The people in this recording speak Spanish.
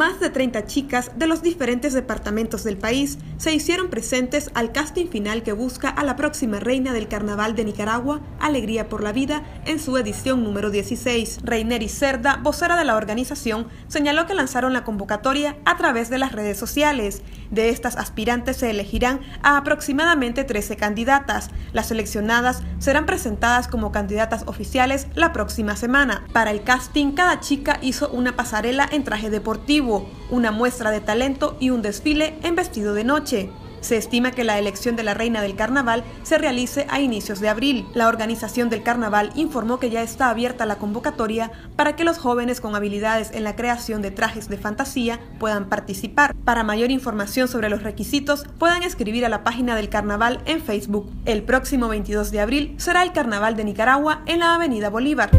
Más de 30 chicas de los diferentes departamentos del país se hicieron presentes al casting final que busca a la próxima reina del Carnaval de Nicaragua, Alegría por la Vida, en su edición número 16. Reineri Cerda, vocera de la organización, señaló que lanzaron la convocatoria a través de las redes sociales. De estas aspirantes se elegirán a aproximadamente 13 candidatas. Las seleccionadas serán presentadas como candidatas oficiales la próxima semana. Para el casting, cada chica hizo una pasarela en traje deportivo una muestra de talento y un desfile en vestido de noche. Se estima que la elección de la reina del carnaval se realice a inicios de abril. La organización del carnaval informó que ya está abierta la convocatoria para que los jóvenes con habilidades en la creación de trajes de fantasía puedan participar. Para mayor información sobre los requisitos, puedan escribir a la página del carnaval en Facebook. El próximo 22 de abril será el carnaval de Nicaragua en la Avenida Bolívar.